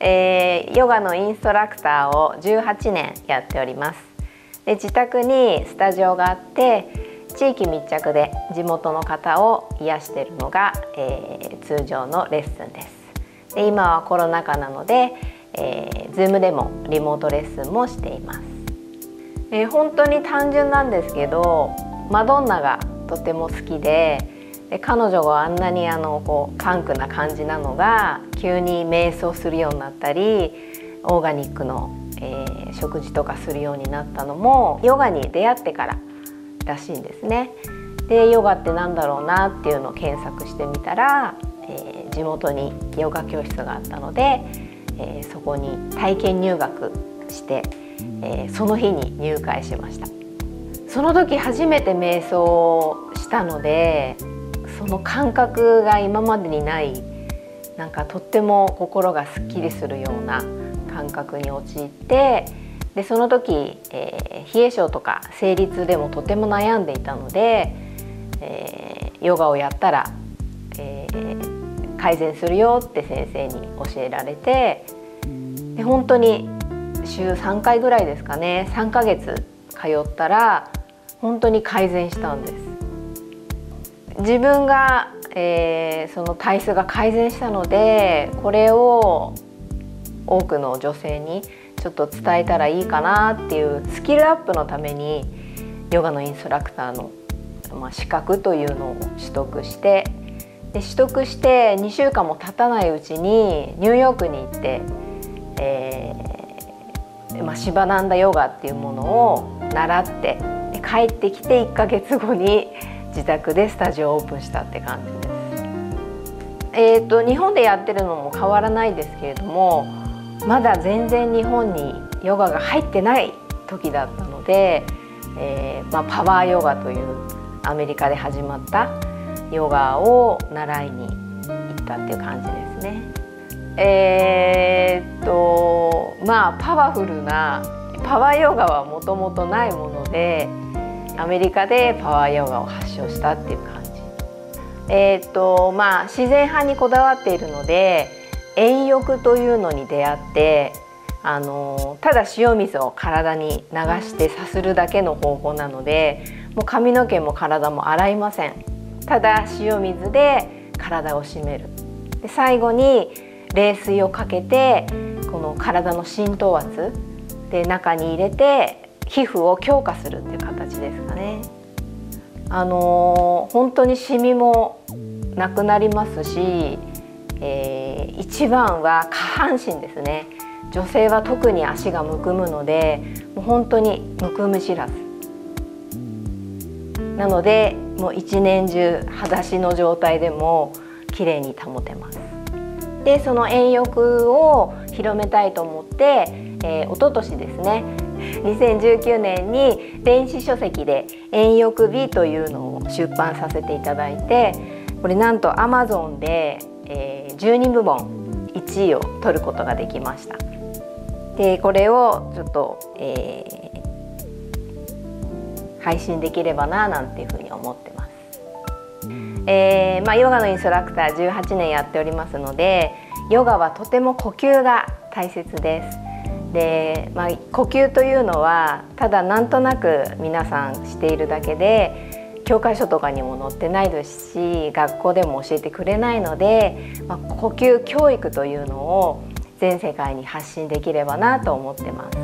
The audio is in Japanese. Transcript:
えー、ヨガのインストラクターを18年やっております。で自宅にスタジオがあって地域密着で地元の方を癒しているのが、えー、通常のレッスンです。で今はコロナ禍なので、えー、Zoom でもリモートレッスンもしています、えー、本当に単純なんですけどマドンナがとても好きでで彼女があんなにあのこうパンクな感じなのが急に瞑想するようになったりオーガニックの、えー、食事とかするようになったのもヨガに出会ってかららしいんですね。でヨガって何だろうなっていうのを検索してみたら、えー、地元にヨガ教室があったので、えー、そこに体験入学して、え、その日に入会しましたその時初めて瞑想をしたのでその感覚が今までにないなんかとっても心がすっきりするような感覚に陥ってでその時、えー、冷え性とか生理痛でもとても悩んでいたので、えー、ヨガをやったら、えー、改善するよって先生に教えられてで本当に週3回ぐらいですかね3ヶ月通ったら本当に改善したんです。自分が、えー、その体質が改善したのでこれを多くの女性にちょっと伝えたらいいかなっていうスキルアップのためにヨガのインストラクターの、まあ、資格というのを取得してで取得して2週間も経たないうちにニューヨークに行って、えーまあ、シバナンダヨガっていうものを習って帰ってきて1ヶ月後に自宅でスタジオオープンしたって感じです。えーと、日本でやってるのも変わらないですけれどもまだ全然日本にヨガが入ってない時だったので、えーまあ、パワーヨガというアメリカで始まったヨガを習いに行ったっていう感じですね。えー、っとまあパワフルなパワーヨガはもともとないものでアメリカでパワーヨガを発祥したっていう感じ。えー、っとまあ自然派にこだわっているので塩浴というのに出会ってあのただ塩水を体に流してさするだけの方法なのでもう髪の毛も体も洗いませんただ塩水で体を締めるで最後に冷水をかけてこの体の浸透圧で中に入れて皮膚を強化するっていう形ですかね。あの本当にシミもなくなりますしえー、一番は下半身ですね。女性は特に足がむくむのでもう本当にむくむ知らず。なのでもう一年中裸足の状態でも綺麗に保てます。でその遠浴を広めたいと思って、えー、一昨年ですね2019年に電子書籍で「遠浴日」というのを出版させていただいてこれなんと Amazon でえー、12部門1位を取ることができました。でこれをちょっと、えー、配信できればななんていうふうに思ってます、えー、まあ、ヨガのインストラクター18年やっておりますのでヨガはとても呼吸が大切です。で、まあ、呼吸というのはただなんとなく皆さんしているだけで教科書とかにも載ってないですし学校でも教えてくれないので、まあ、呼吸教育というのを全世界に発信できればなと思ってます。